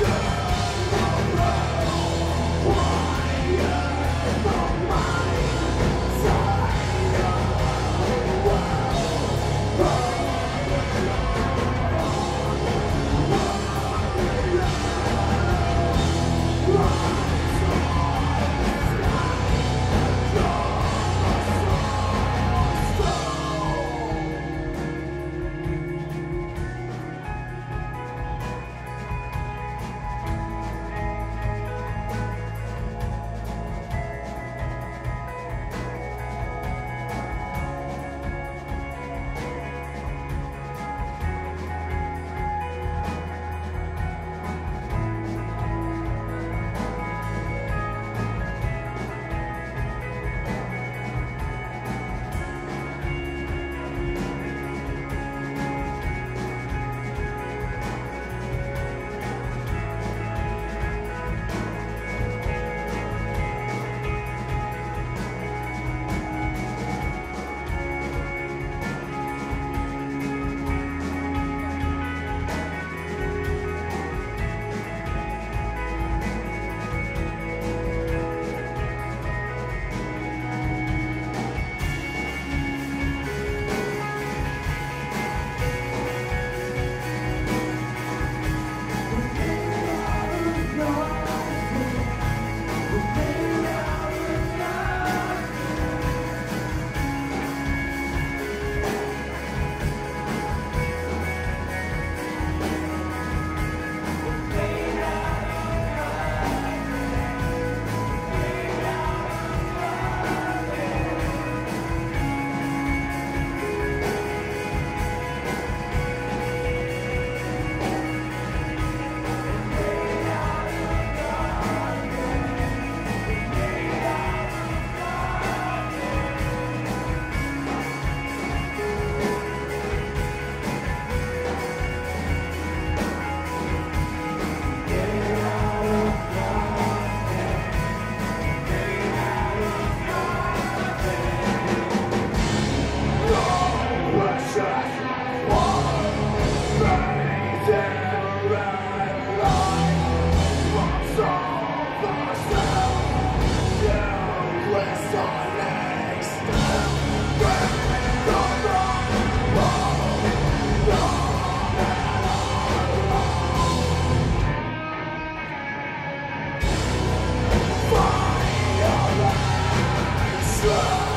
Yes! Yeah.